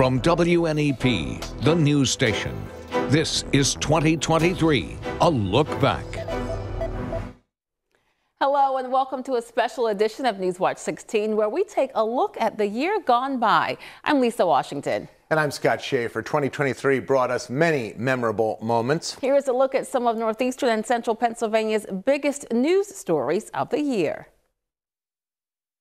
From WNEP, the news station, this is 2023, a look back. Hello and welcome to a special edition of Newswatch 16 where we take a look at the year gone by. I'm Lisa Washington. And I'm Scott Shafer. 2023 brought us many memorable moments. Here is a look at some of Northeastern and Central Pennsylvania's biggest news stories of the year.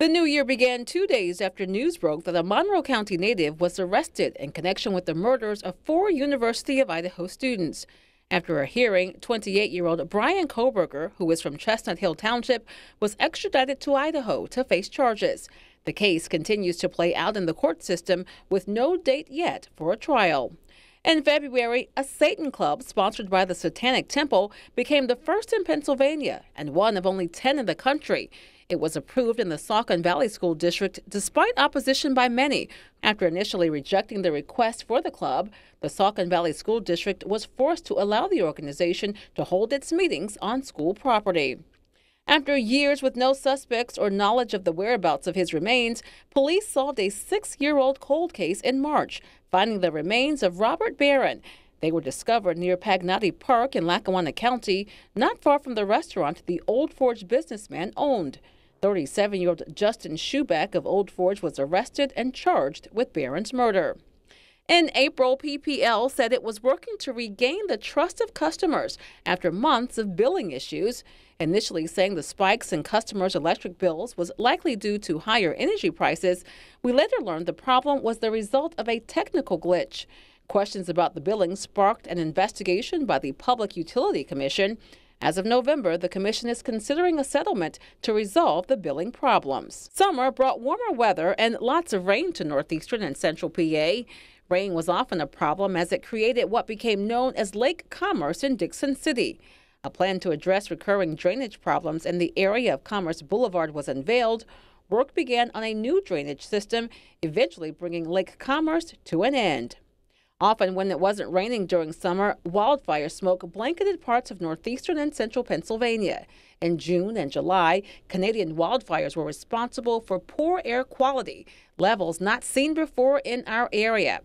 The new year began two days after news broke that a Monroe County native was arrested in connection with the murders of four University of Idaho students. After a hearing, 28 year old Bryan Kohberger, who is from Chestnut Hill Township, was extradited to Idaho to face charges. The case continues to play out in the court system with no date yet for a trial. In February, a Satan club sponsored by the Satanic Temple became the first in Pennsylvania and one of only 10 in the country. It was approved in the Saucon Valley School District despite opposition by many. After initially rejecting the request for the club, the Saucon Valley School District was forced to allow the organization to hold its meetings on school property. After years with no suspects or knowledge of the whereabouts of his remains, police solved a six year old cold case in March, finding the remains of Robert Barron. They were discovered near Pagnotti Park in Lackawanna County, not far from the restaurant the Old Forge businessman owned. 37 year old Justin Schubeck of Old Forge was arrested and charged with Barron's murder. In April, PPL said it was working to regain the trust of customers after months of billing issues, initially saying the spikes in customers' electric bills was likely due to higher energy prices. We later learned the problem was the result of a technical glitch. Questions about the billing sparked an investigation by the Public Utility Commission. As of November, the Commission is considering a settlement to resolve the billing problems. Summer brought warmer weather and lots of rain to northeastern and central PA. Rain was often a problem as it created what became known as Lake Commerce in Dickson City. A plan to address recurring drainage problems in the area of Commerce Boulevard was unveiled. Work began on a new drainage system, eventually bringing Lake Commerce to an end. Often, when it wasn't raining during summer, wildfire smoke blanketed parts of northeastern and central Pennsylvania. In June and July, Canadian wildfires were responsible for poor air quality, levels not seen before in our area.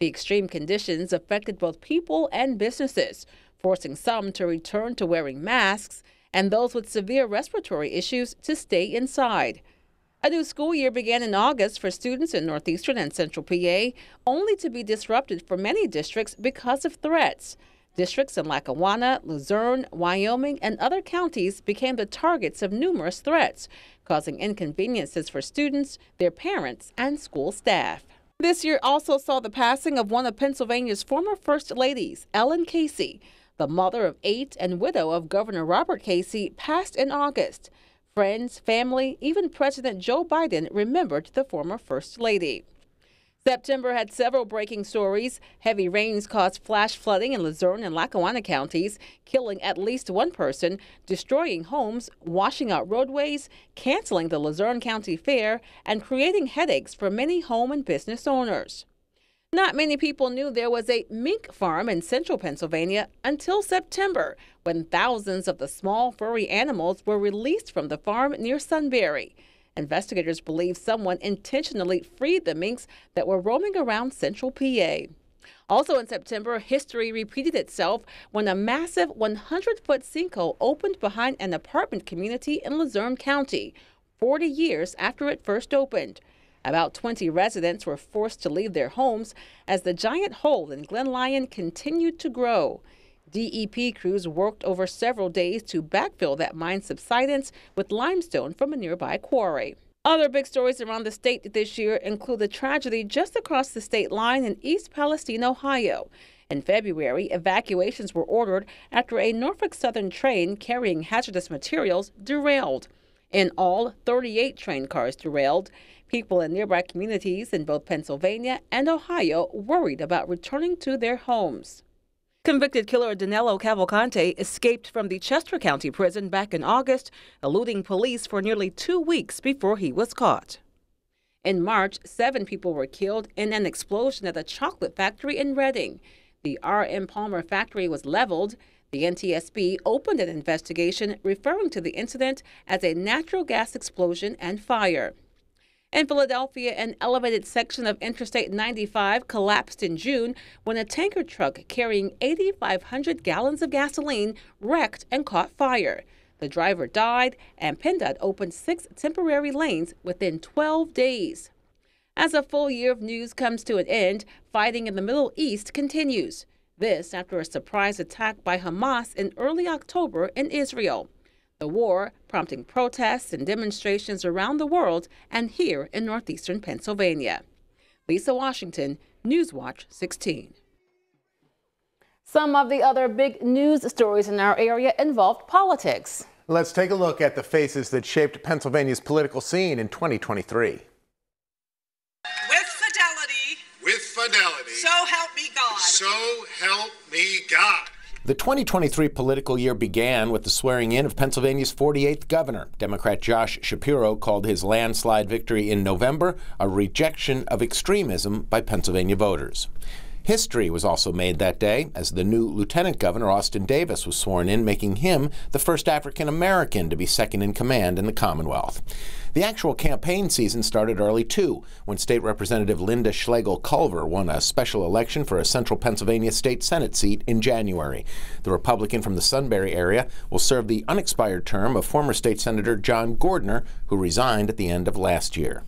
The extreme conditions affected both people and businesses, forcing some to return to wearing masks and those with severe respiratory issues to stay inside. A new school year began in August for students in northeastern and central PA, only to be disrupted for many districts because of threats. Districts in Lackawanna, Luzerne, Wyoming, and other counties became the targets of numerous threats, causing inconveniences for students, their parents, and school staff. This year also saw the passing of one of Pennsylvania's former First Ladies, Ellen Casey. The mother of eight and widow of Governor Robert Casey passed in August. Friends, family, even President Joe Biden remembered the former First Lady. September had several breaking stories. Heavy rains caused flash flooding in Luzerne and Lackawanna counties, killing at least one person, destroying homes, washing out roadways, canceling the Luzerne County Fair, and creating headaches for many home and business owners. Not many people knew there was a mink farm in central Pennsylvania until September, when thousands of the small furry animals were released from the farm near Sunbury. Investigators believe someone intentionally freed the minks that were roaming around central PA. Also in September, history repeated itself when a massive 100 foot sinkhole opened behind an apartment community in Luzerne County, 40 years after it first opened. About 20 residents were forced to leave their homes as the giant hole in Glen Lyon continued to grow. DEP crews worked over several days to backfill that mine subsidence with limestone from a nearby quarry. Other big stories around the state this year include the tragedy just across the state line in East Palestine, Ohio. In February, evacuations were ordered after a Norfolk Southern train carrying hazardous materials derailed. In all, 38 train cars derailed. People in nearby communities in both Pennsylvania and Ohio worried about returning to their homes. Convicted killer Danilo Cavalcante escaped from the Chester County prison back in August, eluding police for nearly two weeks before he was caught. In March, seven people were killed in an explosion at a chocolate factory in Reading. The R.M. Palmer factory was leveled. The NTSB opened an investigation referring to the incident as a natural gas explosion and fire. In Philadelphia, an elevated section of Interstate 95 collapsed in June when a tanker truck carrying 8,500 gallons of gasoline wrecked and caught fire. The driver died, and PennDOT opened six temporary lanes within 12 days. As a full year of news comes to an end, fighting in the Middle East continues. This after a surprise attack by Hamas in early October in Israel the war prompting protests and demonstrations around the world and here in northeastern Pennsylvania. Lisa Washington, Newswatch 16. Some of the other big news stories in our area involved politics. Let's take a look at the faces that shaped Pennsylvania's political scene in 2023. With fidelity. With fidelity. So help me God. So help me God. The 2023 political year began with the swearing in of Pennsylvania's 48th governor. Democrat Josh Shapiro called his landslide victory in November a rejection of extremism by Pennsylvania voters. History was also made that day as the new Lieutenant Governor Austin Davis was sworn in, making him the first African American to be second in command in the Commonwealth. The actual campaign season started early, too, when State Representative Linda Schlegel Culver won a special election for a central Pennsylvania state Senate seat in January. The Republican from the Sunbury area will serve the unexpired term of former State Senator John Gordner, who resigned at the end of last year.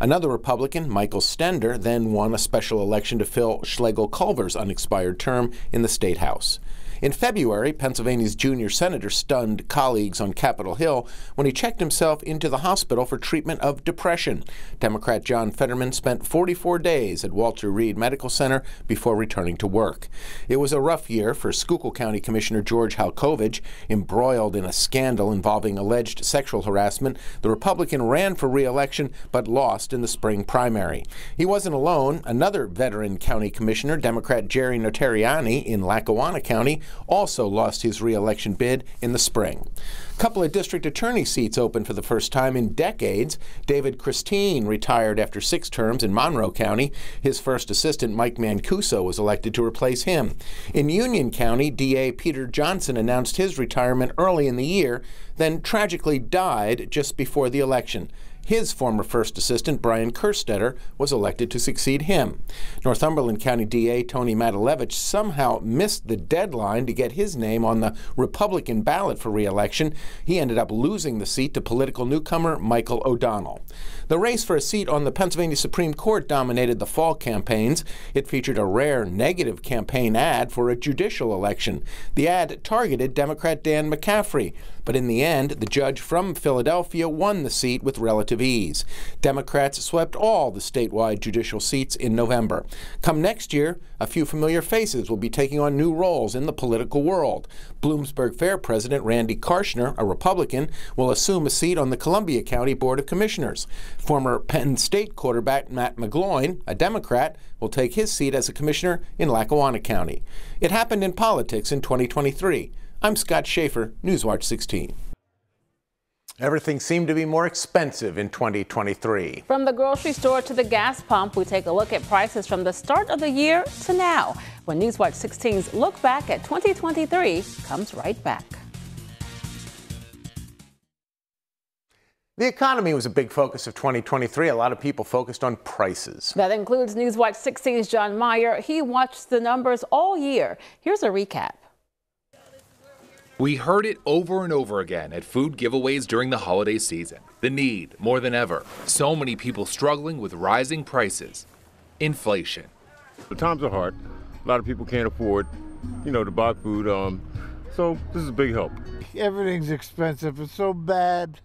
Another Republican, Michael Stender, then won a special election to fill Schlegel Culver's unexpired term in the State House. In February, Pennsylvania's junior senator stunned colleagues on Capitol Hill when he checked himself into the hospital for treatment of depression. Democrat John Fetterman spent 44 days at Walter Reed Medical Center before returning to work. It was a rough year for Schuylkill County Commissioner George Halkovich. Embroiled in a scandal involving alleged sexual harassment, the Republican ran for re-election but lost in the spring primary. He wasn't alone. Another veteran county commissioner, Democrat Jerry Notarianni in Lackawanna County, also lost his reelection bid in the spring. A couple of district attorney seats opened for the first time in decades. David Christine retired after six terms in Monroe County. His first assistant, Mike Mancuso, was elected to replace him. In Union County, DA Peter Johnson announced his retirement early in the year, then tragically died just before the election. His former first assistant, Brian Kerstetter, was elected to succeed him. Northumberland County DA Tony Matulewicz somehow missed the deadline to get his name on the Republican ballot for reelection. He ended up losing the seat to political newcomer Michael O'Donnell. The race for a seat on the Pennsylvania Supreme Court dominated the fall campaigns. It featured a rare negative campaign ad for a judicial election. The ad targeted Democrat Dan McCaffery, but in the end, the judge from Philadelphia won the seat with relative ease. Democrats swept all the statewide judicial seats in November. Come next year, a few familiar faces will be taking on new roles in the political world. Bloomsburg Fair President Randy Karschner, a Republican, will assume a seat on the Columbia County Board of Commissioners. Former Penn State quarterback Matt McGloin, a Democrat, will take his seat as a commissioner in Lackawanna County. It happened in politics in 2023. I'm Scott Shafer, Newswatch 16. Everything seemed to be more expensive in 2023. From the grocery store to the gas pump, we take a look at prices from the start of the year to now. When Newswatch 16's Look Back at 2023 comes right back. The economy was a big focus of 2023. A lot of people focused on prices. That includes Newswatch 16's Jon Meyer. He watched the numbers all year. Here's a recap. We heard it over and over again at food giveaways during the holiday season. The need, more than ever. So many people struggling with rising prices. Inflation. The times are hard. A lot of people can't afford, you know, to buy food. Um, so this is a big help. Everything's expensive. It's so bad.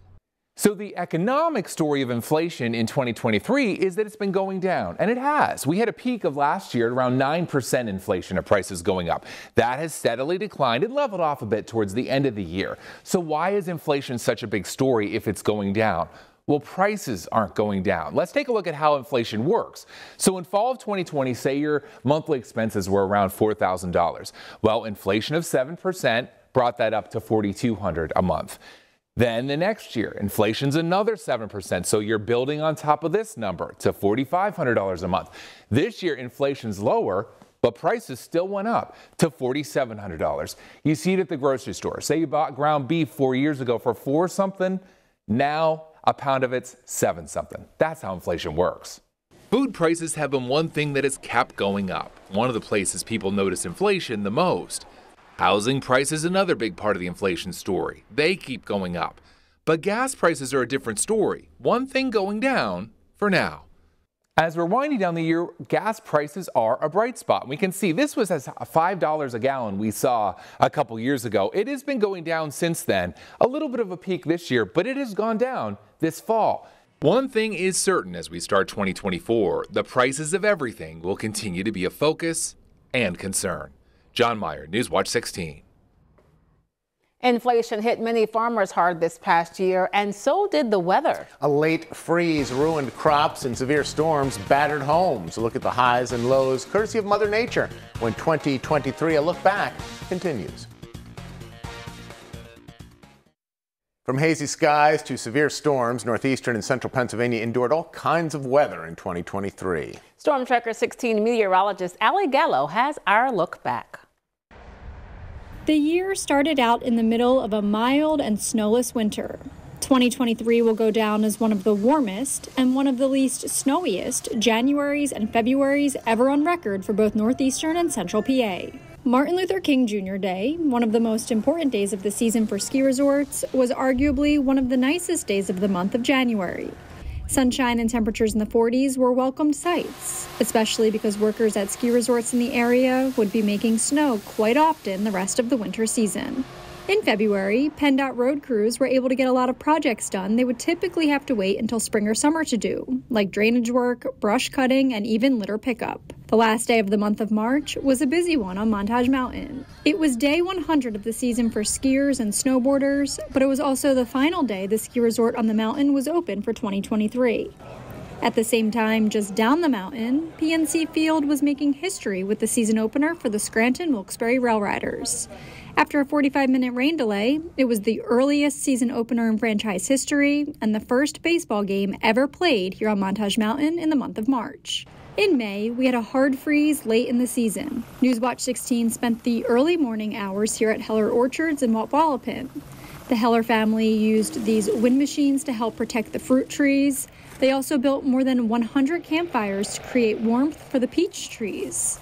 So the economic story of inflation in 2023 is that it's been going down, and it has. We had a peak of last year at around 9% inflation of prices going up. That has steadily declined and leveled off a bit towards the end of the year. So why is inflation such a big story if it's going down? Well, prices aren't going down. Let's take a look at how inflation works. So in fall of 2020, say your monthly expenses were around $4,000. Well, inflation of 7% brought that up to 4,200 a month. Then the next year, inflation's another 7%. So you're building on top of this number to $4,500 a month. This year, inflation's lower, but prices still went up to $4,700. You see it at the grocery store. Say you bought ground beef four years ago for four something. Now a pound of it's seven something. That's how inflation works. Food prices have been one thing that has kept going up. One of the places people notice inflation the most. Housing prices another big part of the inflation story. They keep going up. But gas prices are a different story. One thing going down for now. As we're winding down the year, gas prices are a bright spot. We can see this was as $5 a gallon we saw a couple years ago. It has been going down since then. A little bit of a peak this year, but it has gone down this fall. One thing is certain as we start 2024 the prices of everything will continue to be a focus and concern. Jon Meyer, Newswatch 16. Inflation hit many farmers hard this past year, and so did the weather. A late freeze ruined crops and severe storms battered homes. A look at the highs and lows, courtesy of Mother Nature, when 2023 A Look Back continues. From hazy skies to severe storms, northeastern and central Pennsylvania endured all kinds of weather in 2023. Storm Tracker 16 meteorologist Ali Gallo has our look back. The year started out in the middle of a mild and snowless winter. 2023 will go down as one of the warmest and one of the least snowiest Januaries and Februaries ever on record for both northeastern and central PA. Martin Luther King Jr. Day, one of the most important days of the season for ski resorts, was arguably one of the nicest days of the month of January. Sunshine and temperatures in the 40s were welcomed sights, especially because workers at ski resorts in the area would be making snow quite often the rest of the winter season. In February, PennDOT road crews were able to get a lot of projects done they would typically have to wait until spring or summer to do, like drainage work, brush cutting, and even litter pickup. The last day of the month of March was a busy one on Montage Mountain. It was day 100 of the season for skiers and snowboarders, but it was also the final day the ski resort on the mountain was open for 2023. At the same time, just down the mountain, PNC Field was making history with the season opener for the Scranton Wilkes-Barre Railriders. After a 45 minute rain delay, it was the earliest season opener in franchise history and the first baseball game ever played here on Montage Mountain in the month of March. In May, we had a hard freeze late in the season. Newswatch 16 spent the early morning hours here at Heller Orchards in Wapwallopen. The Heller family used these wind machines to help protect the fruit trees. They also built more than 100 campfires to create warmth for the peach trees.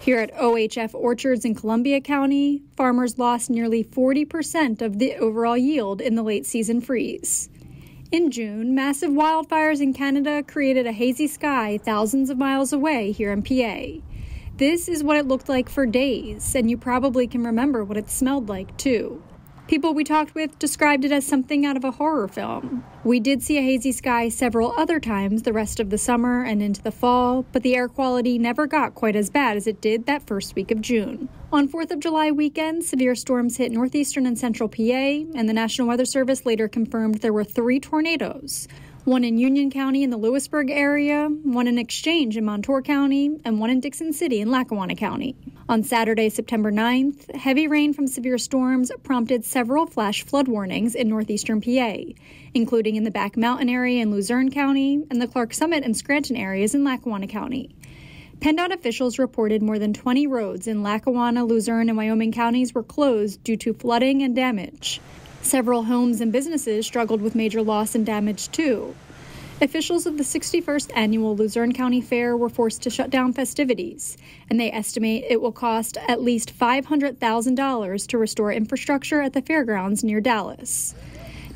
Here at OHF Orchards in Columbia County, farmers lost nearly 40% of the overall yield in the late season freeze. In June, massive wildfires in Canada created a hazy sky thousands of miles away here in PA. This is what it looked like for days, and you probably can remember what it smelled like too. People we talked with described it as something out of a horror film. We did see a hazy sky several other times the rest of the summer and into the fall, but the air quality never got quite as bad as it did that first week of June. On 4th of July weekend, severe storms hit northeastern and central PA, and the National Weather Service later confirmed there were three tornadoes one in Union County in the Lewisburg area, one in Exchange in Montour County, and one in Dickson City in Lackawanna County. On Saturday, September 9th, heavy rain from severe storms prompted several flash flood warnings in northeastern PA, including in the Back Mountain area in Luzerne County and the Clarks Summit and Scranton areas in Lackawanna County. PennDOT officials reported more than 20 roads in Lackawanna, Luzerne, and Wyoming counties were closed due to flooding and damage. Several homes and businesses struggled with major loss and damage too. Officials of the 61st annual Luzerne County Fair were forced to shut down festivities, and they estimate it will cost at least $500,000 to restore infrastructure at the fairgrounds near Dallas.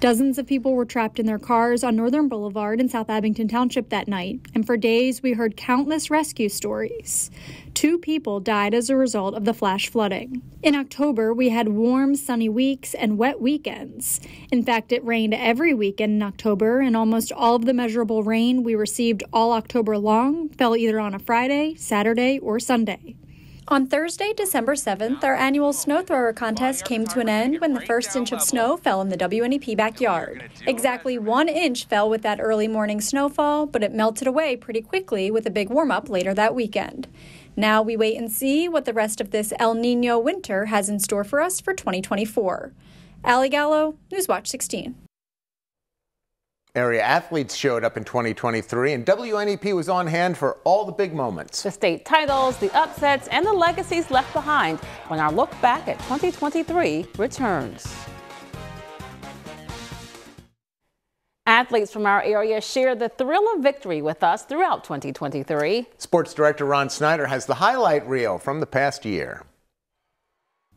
Dozens of people were trapped in their cars on Northern Boulevard in South Abington Township that night, and for days we heard countless rescue stories. Two people died as a result of the flash flooding. In October, we had warm, sunny weeks and wet weekends. In fact, it rained every weekend in October, and almost all of the measurable rain we received all October long fell either on a Friday, Saturday, or Sunday. On Thursday, December 7th, our annual snow thrower contest came to an end when the first inch of snow fell in the WNEP backyard. Exactly one inch fell with that early morning snowfall, but it melted away pretty quickly with a big warm up later that weekend. Now we wait and see what the rest of this El Nino winter has in store for us for 2024. Ali Gallo, Newswatch 16. Area athletes showed up in 2023, and WNEP was on hand for all the big moments. The state titles, the upsets, and the legacies left behind when our look back at 2023 returns. Athletes from our area share the thrill of victory with us throughout 2023. Sports director Ron Snyder has the highlight reel from the past year.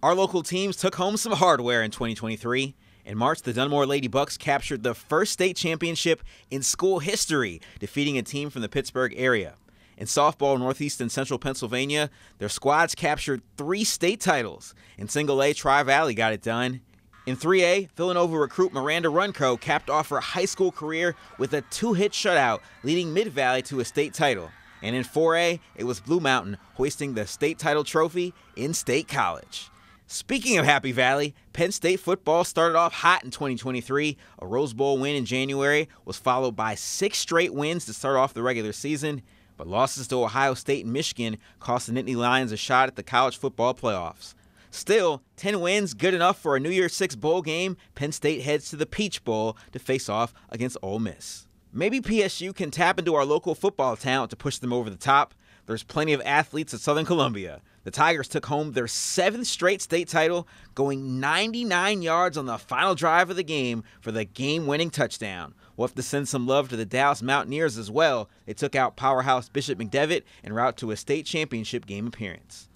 Our local teams took home some hardware in 2023. In March, the Dunmore Lady Bucks captured the first state championship in school history, defeating a team from the Pittsburgh area. In softball, Northeast and Central Pennsylvania, their squads captured three state titles. In single A, Tri Valley got it done. In 3A, Villanova recruit Miranda Runco capped off her high school career with a two hit shutout, leading Mid Valley to a state title. And in 4A, it was Blue Mountain hoisting the state title trophy in State College. Speaking of Happy Valley, Penn State football started off hot in 2023. A Rose Bowl win in January was followed by six straight wins to start off the regular season, but losses to Ohio State and Michigan cost the Nittany Lions a shot at the college football playoffs. Still, 10 wins good enough for a New Year's Six bowl game. Penn State heads to the Peach Bowl to face off against Ole Miss. Maybe PSU can tap into our local football talent to push them over the top. There's plenty of athletes at Southern Columbia. The Tigers took home their seventh straight state title, going 99 yards on the final drive of the game for the game winning touchdown. We'll have to send some love to the Dallas Mountaineers as well. They took out powerhouse Bishop McDevitt en route to a state championship game appearance.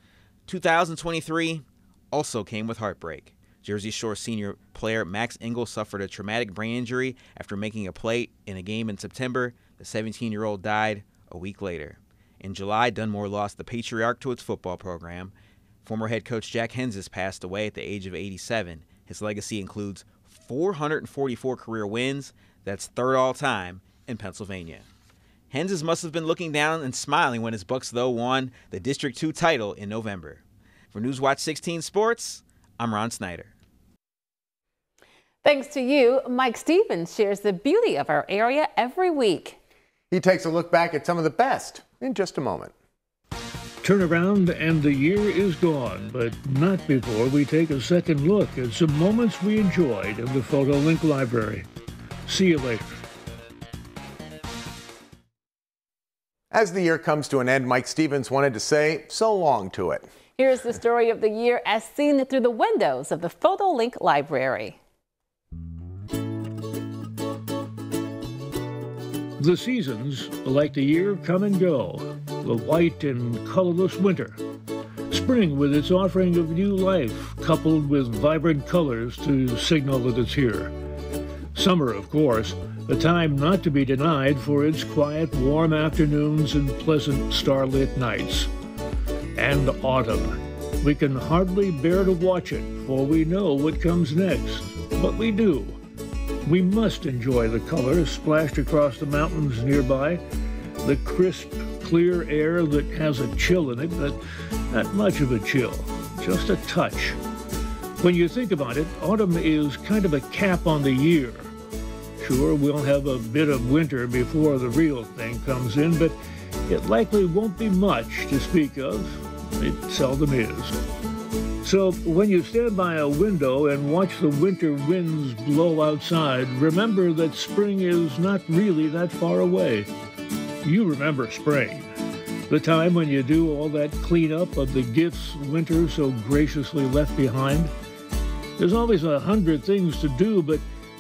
2023 also came with heartbreak. Jersey Shore senior player Max Engel suffered a traumatic brain injury after making a play in a game in September. The 17 year old died a week later. In July, Dunmore lost the patriarch to its football program. Former head coach Jack Henzes passed away at the age of 87. His legacy includes 444 career wins. That's third all time in Pennsylvania. Henzes must have been looking down and smiling when his Bucks, though, won the District 2 title in November. For Newswatch 16 Sports, I'm Ron Snyder. Thanks to you, Mike Stevens shares the beauty of our area every week. He takes a look back at some of the best in just a moment. Turn around and the year is gone, but not before we take a second look at some moments we enjoyed in the PhotoLink Library. See you later. As the year comes to an end, Mike Stevens wanted to say so long to it. Here's the story of the year as seen through the windows of the PhotoLink Library. The seasons, like the year, come and go. The white and colorless winter. Spring with its offering of new life, coupled with vibrant colors to signal that it's here. Summer, of course, a time not to be denied for its quiet, warm afternoons and pleasant starlit nights. And autumn. We can hardly bear to watch it, for we know what comes next. But we do. We must enjoy the colors splashed across the mountains nearby, the crisp, clear air that has a chill in it, but not much of a chill, just a touch. When you think about it, autumn is kind of a cap on the year. Sure, we'll have a bit of winter before the real thing comes in, but it likely won't be much to speak of. It seldom is. So when you stand by a window and watch the winter winds blow outside, remember that spring is not really that far away. You remember spring, the time when you do all that cleanup of the gifts winter so graciously left behind. There's always a hundred things to do, but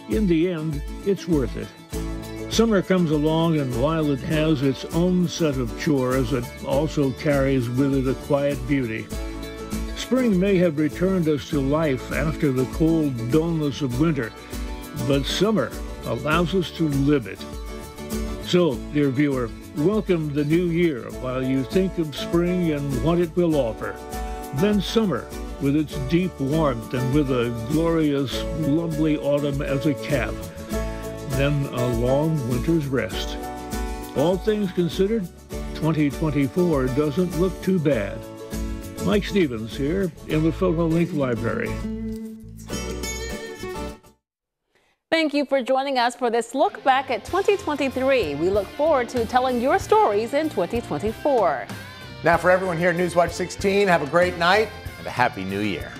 in the end, it's worth it. Summer comes along, and while it has its own set of chores, it also carries with it a quiet beauty. Spring may have returned us to life after the cold dullness of winter, but summer allows us to live it. So, dear viewer, welcome the new year while you think of spring and what it will offer. Then summer, with its deep warmth and with a glorious, lovely autumn as a cap. Then a long winter's rest. All things considered, 2024 doesn't look too bad. Mike Stevens here in the PhotoLink Library. Thank you for joining us for this look back at 2023. We look forward to telling your stories in 2024. Now, for everyone here at Newswatch 16, have a great night and a happy new year.